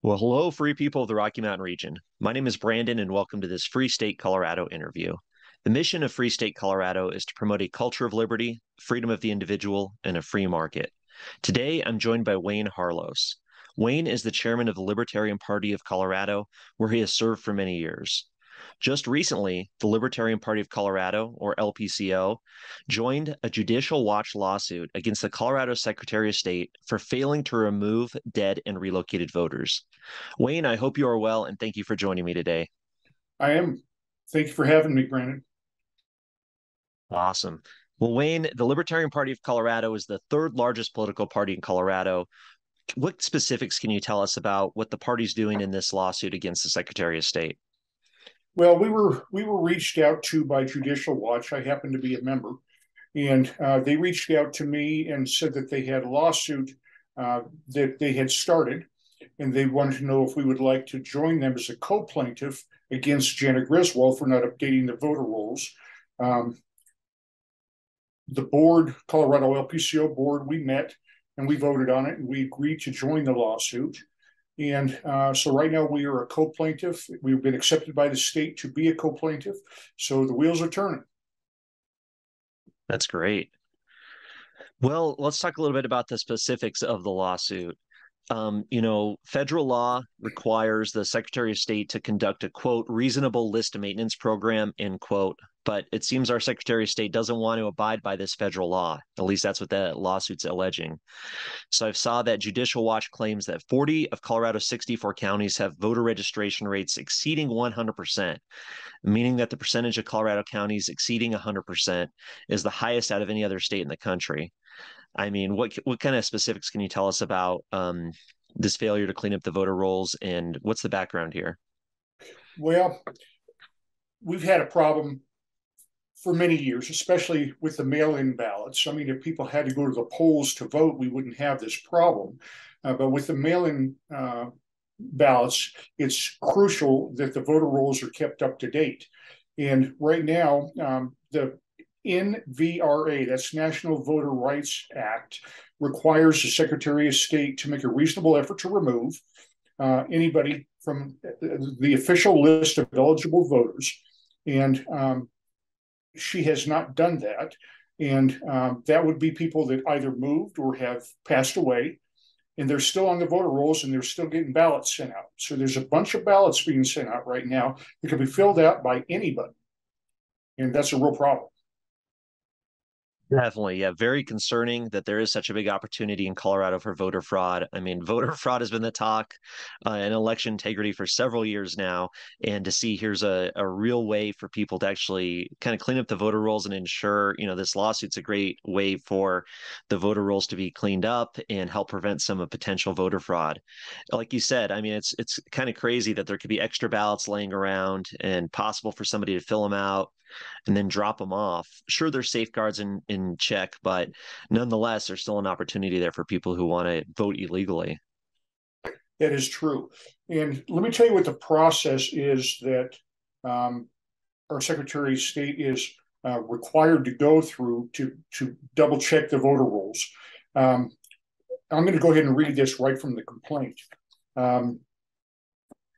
Well, hello, free people of the Rocky Mountain region. My name is Brandon, and welcome to this Free State Colorado interview. The mission of Free State Colorado is to promote a culture of liberty, freedom of the individual, and a free market. Today, I'm joined by Wayne Harlos. Wayne is the chairman of the Libertarian Party of Colorado, where he has served for many years. Just recently, the Libertarian Party of Colorado, or LPCO, joined a judicial watch lawsuit against the Colorado Secretary of State for failing to remove dead and relocated voters. Wayne, I hope you are well and thank you for joining me today. I am. Thank you for having me, Brandon. Awesome. Well, Wayne, the Libertarian Party of Colorado is the third largest political party in Colorado. What specifics can you tell us about what the party's doing in this lawsuit against the Secretary of State? Well, we were we were reached out to by Judicial Watch. I happen to be a member, and uh, they reached out to me and said that they had a lawsuit uh, that they had started, and they wanted to know if we would like to join them as a co-plaintiff against Jena Griswold for not updating the voter rolls. Um, the board, Colorado LPCO board, we met and we voted on it, and we agreed to join the lawsuit. And uh, so right now we are a co-plaintiff. We've been accepted by the state to be a co-plaintiff. So the wheels are turning. That's great. Well, let's talk a little bit about the specifics of the lawsuit. Um, you know, federal law requires the Secretary of State to conduct a quote reasonable list maintenance program, end quote, but it seems our Secretary of State doesn't want to abide by this federal law. At least that's what the lawsuit's alleging. So I've saw that Judicial Watch claims that 40 of Colorado's 64 counties have voter registration rates exceeding 100%, meaning that the percentage of Colorado counties exceeding 100% is the highest out of any other state in the country. I mean, what what kind of specifics can you tell us about um, this failure to clean up the voter rolls, and what's the background here? Well, we've had a problem for many years, especially with the mail-in ballots. I mean, if people had to go to the polls to vote, we wouldn't have this problem. Uh, but with the mail-in uh, ballots, it's crucial that the voter rolls are kept up to date. And right now, um, the NVRA, that's National Voter Rights Act, requires the Secretary of State to make a reasonable effort to remove uh, anybody from the official list of eligible voters. And um, she has not done that. And um, that would be people that either moved or have passed away. And they're still on the voter rolls and they're still getting ballots sent out. So there's a bunch of ballots being sent out right now that can be filled out by anybody. And that's a real problem. Definitely. Yeah. Very concerning that there is such a big opportunity in Colorado for voter fraud. I mean, voter fraud has been the talk uh, election integrity for several years now. And to see here's a, a real way for people to actually kind of clean up the voter rolls and ensure, you know, this lawsuit's a great way for the voter rolls to be cleaned up and help prevent some of potential voter fraud. Like you said, I mean, it's it's kind of crazy that there could be extra ballots laying around and possible for somebody to fill them out and then drop them off. Sure, there's safeguards in, in check, but nonetheless, there's still an opportunity there for people who want to vote illegally. That is true. And let me tell you what the process is that um, our Secretary of State is uh, required to go through to, to double check the voter rolls. Um, I'm going to go ahead and read this right from the complaint. Um,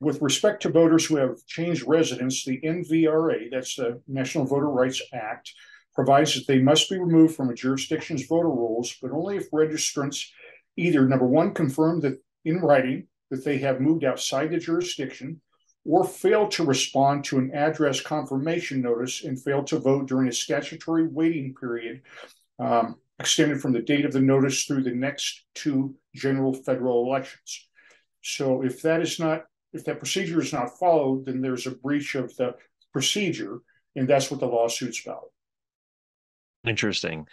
with respect to voters who have changed residence, the NVRA, that's the National Voter Rights Act, provides that they must be removed from a jurisdiction's voter rolls, but only if registrants either number one confirm that in writing that they have moved outside the jurisdiction, or fail to respond to an address confirmation notice and fail to vote during a statutory waiting period um, extended from the date of the notice through the next two general federal elections. So if that is not if that procedure is not followed, then there's a breach of the procedure, and that's what the lawsuit's about. Interesting.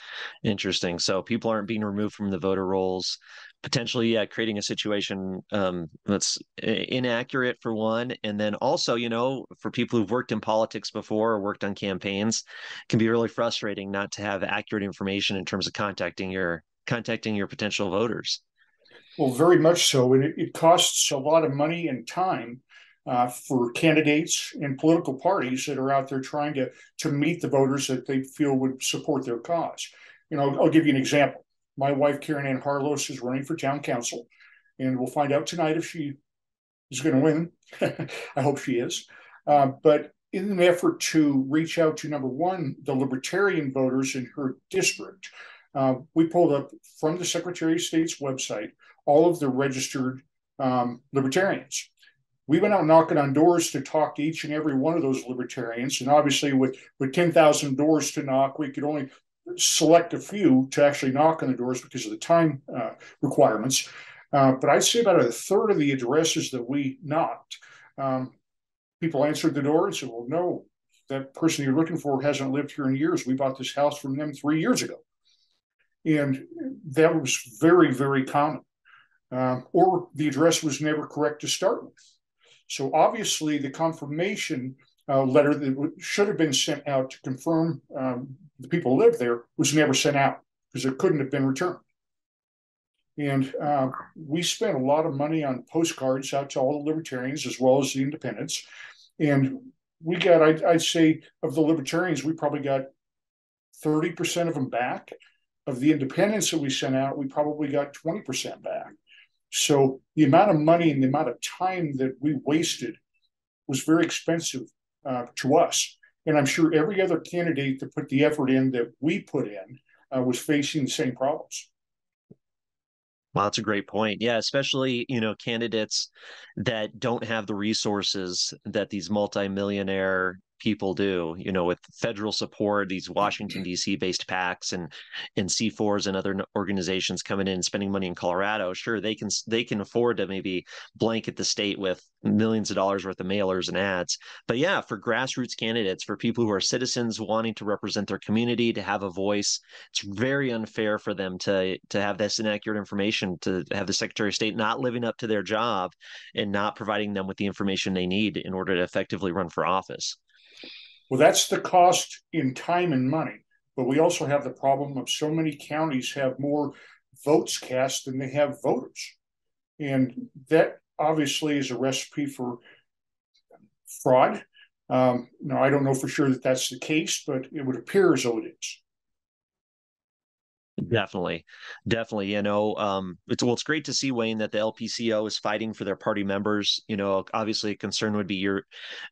Interesting. So people aren't being removed from the voter rolls, potentially yeah, creating a situation um, that's inaccurate for one. And then also, you know, for people who've worked in politics before or worked on campaigns, can be really frustrating not to have accurate information in terms of contacting your contacting your potential voters. Well, very much so. And it, it costs a lot of money and time uh, for candidates and political parties that are out there trying to, to meet the voters that they feel would support their cause. You know, I'll, give you an example. My wife, Karen Ann Harlos, is running for town council, and we'll find out tonight if she is going to win. I hope she is. Uh, but in an effort to reach out to number one, the libertarian voters in her district, uh, we pulled up from the Secretary of State's website all of the registered um, libertarians. We went out knocking on doors to talk to each and every one of those libertarians, and obviously, with with ten thousand doors to knock, we could only select a few to actually knock on the doors because of the time uh, requirements. Uh, but I'd say about a third of the addresses that we knocked, um, people answered the door and said, "Well, no, that person you're looking for hasn't lived here in years. We bought this house from them three years ago," and that was very, very common. Uh, or the address was never correct to start with. So obviously, the confirmation uh, letter that should have been sent out to confirm um, the people who lived there was never sent out because it couldn't have been returned. And uh, we spent a lot of money on postcards out to all the libertarians as well as the independents. And we got, I'd, I'd say, of the libertarians, we probably got 30% of them back. Of the independents that we sent out, we probably got 20% back. So the amount of money and the amount of time that we wasted was very expensive uh, to us. And I'm sure every other candidate that put the effort in that we put in uh, was facing the same problems. Well, that's a great point. Yeah, especially, you know, candidates that don't have the resources that these multimillionaire people do you know with federal support these washington mm-hmm. d.c based pacs and and c4s and other organizations coming in and spending money in colorado sure they can they can afford to maybe blanket the state with millions of dollars worth of mailers and ads. But yeah for grassroots candidates for people who are citizens wanting to represent their community to have a voice it's very unfair for them to to have this inaccurate information to have the secretary of state not living up to their job and not providing them with the information they need in order to effectively run for office well, that's the cost in time and money. But we also have the problem of so many counties have more votes cast than they have voters. And that obviously is a recipe for fraud. Um, now, I don't know for sure that that's the case, but it would appear as though it is. Definitely, definitely. You know, um, it's well, it's great to see Wayne that the LPCO is fighting for their party members. You know, obviously, a concern would be your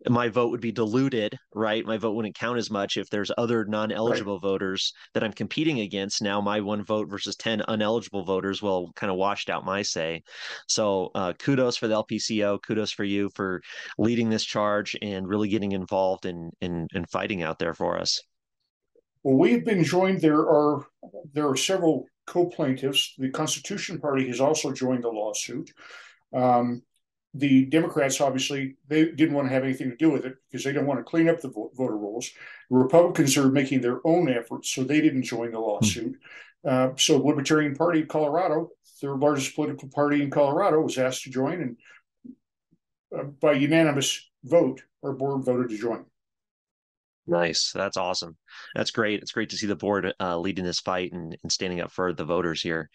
my vote would be diluted, right? My vote wouldn't count as much if there's other non-eligible right. voters that I'm competing against. Now, my one vote versus ten uneligible voters will kind of washed out my say. So, uh, kudos for the LPCO. Kudos for you for leading this charge and really getting involved in in, in fighting out there for us. Well, we've been joined. There are there are several co-plaintiffs. The Constitution Party has also joined the lawsuit. Um, the Democrats obviously they didn't want to have anything to do with it because they don't want to clean up the voter rolls. The Republicans are making their own efforts, so they didn't join the lawsuit. Uh, so, Libertarian Party of Colorado, their largest political party in Colorado, was asked to join, and uh, by unanimous vote, our board voted to join. Nice. That's awesome. That's great. It's great to see the board uh, leading this fight and, and standing up for the voters here.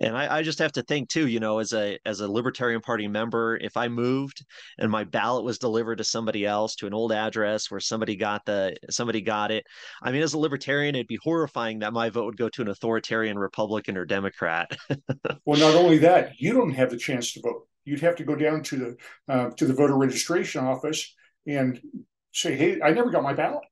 And I, I, just have to think too, you know, as a as a Libertarian Party member, if I moved and my ballot was delivered to somebody else to an old address where somebody got the somebody got it, I mean, as a libertarian, it'd be horrifying that my vote would go to an authoritarian Republican or Democrat. well, not only that, you don't have the chance to vote. You'd have to go down to the uh, to the voter registration office and say, hey, I never got my ballot.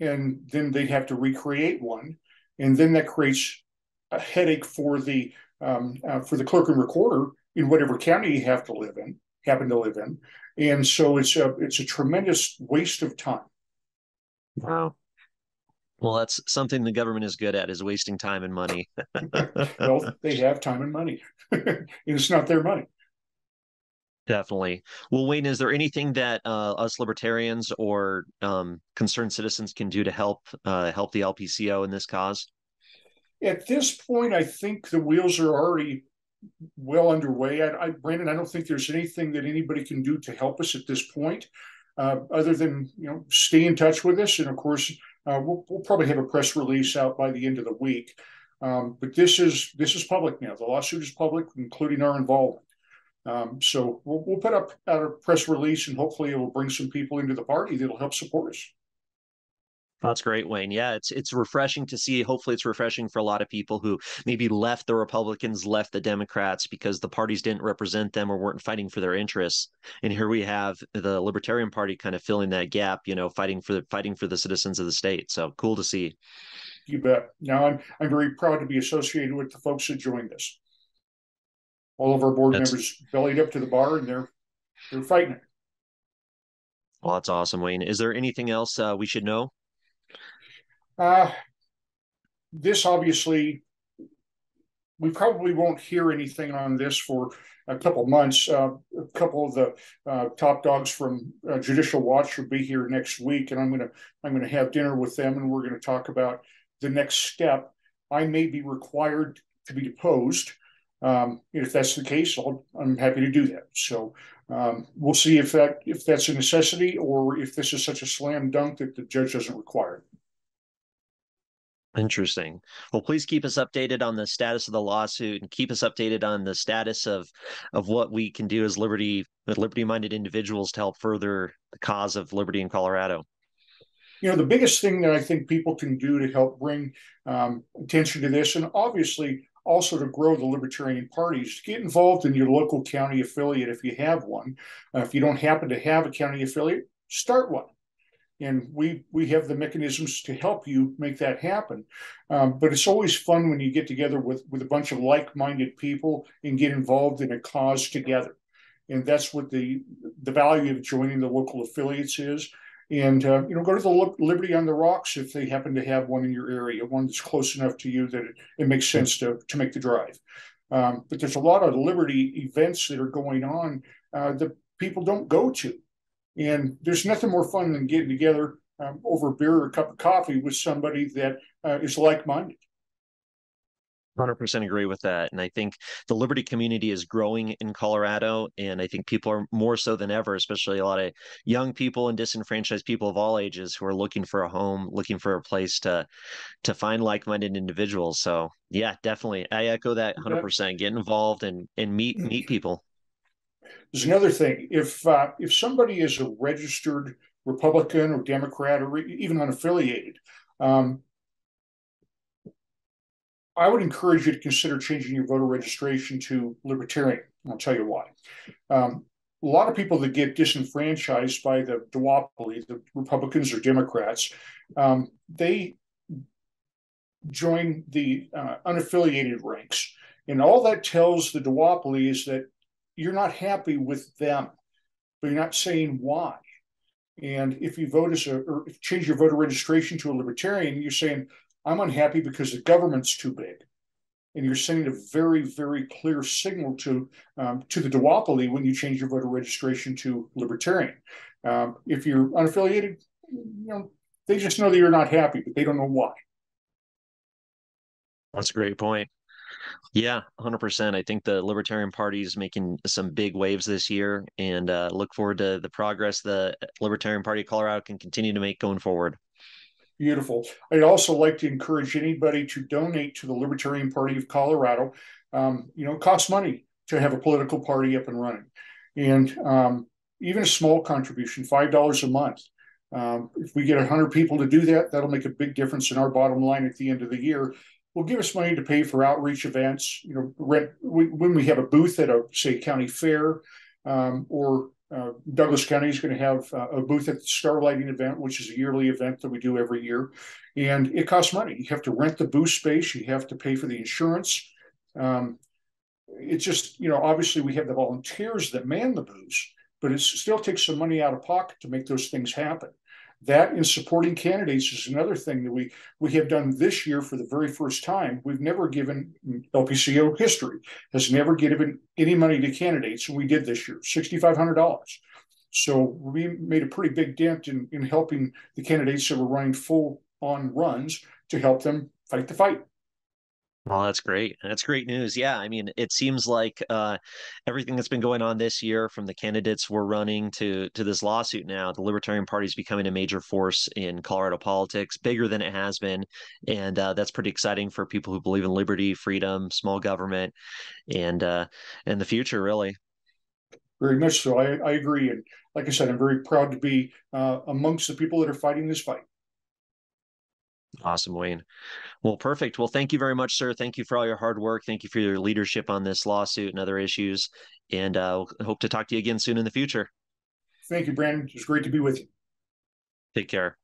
And then they'd have to recreate one. And then that creates a headache for the um, uh, for the clerk and recorder in whatever county you have to live in, happen to live in. And so it's a it's a tremendous waste of time. Wow. Well, that's something the government is good at is wasting time and money. well, they have time and money. and it's not their money. Definitely. Well, Wayne, is there anything that uh, us libertarians or um, concerned citizens can do to help uh, help the LPCO in this cause? At this point, I think the wheels are already well underway. I, I, Brandon, I don't think there's anything that anybody can do to help us at this point, uh, other than you know stay in touch with us, and of course, uh, we'll, we'll, probably have a press release out by the end of the week. Um, but this is this is public now. The lawsuit is public, including our involvement. Um, so we'll, we'll put up a press release and hopefully it will bring some people into the party that'll help support us. That's great, Wayne. Yeah, it's it's refreshing to see. Hopefully, it's refreshing for a lot of people who maybe left the Republicans, left the Democrats because the parties didn't represent them or weren't fighting for their interests. And here we have the Libertarian Party kind of filling that gap, you know, fighting for the fighting for the citizens of the state. So cool to see. You bet. Now I'm I'm very proud to be associated with the folks that joined us. All of our board that's... members bellied up to the bar and they're they're fighting it. Well, that's awesome, Wayne. Is there anything else uh, we should know? Uh, this obviously, we probably won't hear anything on this for a couple months. Uh, a couple of the uh, top dogs from uh, Judicial Watch will be here next week, and I'm gonna I'm gonna have dinner with them, and we're gonna talk about the next step. I may be required to be deposed. Um, if that's the case, i am happy to do that. So um, we'll see if that if that's a necessity or if this is such a slam dunk that the judge doesn't require it. Interesting. Well, please keep us updated on the status of the lawsuit and keep us updated on the status of of what we can do as liberty liberty minded individuals to help further the cause of liberty in Colorado. You know, the biggest thing that I think people can do to help bring um, attention to this, and obviously also to grow the Libertarian parties, get involved in your local county affiliate if you have one. Uh, if you don't happen to have a county affiliate, start one and we we have the mechanisms to help you make that happen. Um, but it's always fun when you get together with with a bunch of like-minded people and get involved in a cause together, and that's what the the value of joining the local affiliates is. And uh, you know, go to the Liberty on the Rocks if they happen to have one in your area, one that's close enough to you that it, it makes sense to to make the drive. Um, but there's a lot of Liberty events that are going on uh, that people don't go to and there's nothing more fun than getting together um, over a beer or a cup of coffee with somebody that uh, is like minded. 100% agree with that. And I think the Liberty community is growing in Colorado. And I think people are more so than ever, especially a lot of young people and disenfranchised people of all ages who are looking for a home, looking for a place to to find like minded individuals. So, yeah, definitely. I echo that 100%. Get involved and, and meet meet people. There's another thing. If uh, if somebody is a registered Republican or Democrat or even unaffiliated, um, I would encourage you to consider changing your voter registration to Libertarian. I'll tell you why. Um, a lot of people that get disenfranchised by the duopoly, the Republicans or Democrats, um, they join the uh, unaffiliated ranks. And all that tells the duopoly is that you're not happy with them, but you're not saying why. And if you vote as a or change your voter registration to a libertarian, you're saying, I'm unhappy because the government's too big. And you're sending a very, very clear signal to um, to the duopoly when you change your voter registration to libertarian. Um, if you're unaffiliated, you know, they just know that you're not happy, but they don't know why. That's a great point. Yeah, 100%. I think the Libertarian Party is making some big waves this year and uh, look forward to the progress the Libertarian Party of Colorado can continue to make going forward. Beautiful. I'd also like to encourage anybody to donate to the Libertarian Party of Colorado. Um, you know, it costs money to have a political party up and running. And um, even a small contribution, $5 a month. Um, if we get 100 people to do that, that'll make a big difference in our bottom line at the end of the year will give us money to pay for outreach events. You know, rent when we have a booth at a say county fair, um, or uh, Douglas County is going to have uh, a booth at the Starlighting event, which is a yearly event that we do every year, and it costs money. You have to rent the booth space, you have to pay for the insurance. Um, it just you know obviously we have the volunteers that man the booths, but it still takes some money out of pocket to make those things happen. That in supporting candidates is another thing that we we have done this year for the very first time. We've never given LPCO history has never given any money to candidates, and we did this year, sixty five hundred dollars. So we made a pretty big dent in, in helping the candidates that were running full on runs to help them fight the fight. Well, that's great. That's great news. Yeah, I mean, it seems like uh, everything that's been going on this year, from the candidates we're running to to this lawsuit now, the Libertarian Party is becoming a major force in Colorado politics, bigger than it has been, and uh, that's pretty exciting for people who believe in liberty, freedom, small government, and uh, and the future, really. Very much so. I, I agree, and like I said, I'm very proud to be uh, amongst the people that are fighting this fight. Awesome, Wayne. Well, perfect. Well, thank you very much, sir. Thank you for all your hard work. Thank you for your leadership on this lawsuit and other issues. And uh, hope to talk to you again soon in the future. Thank you, Brandon. It's great to be with you. Take care.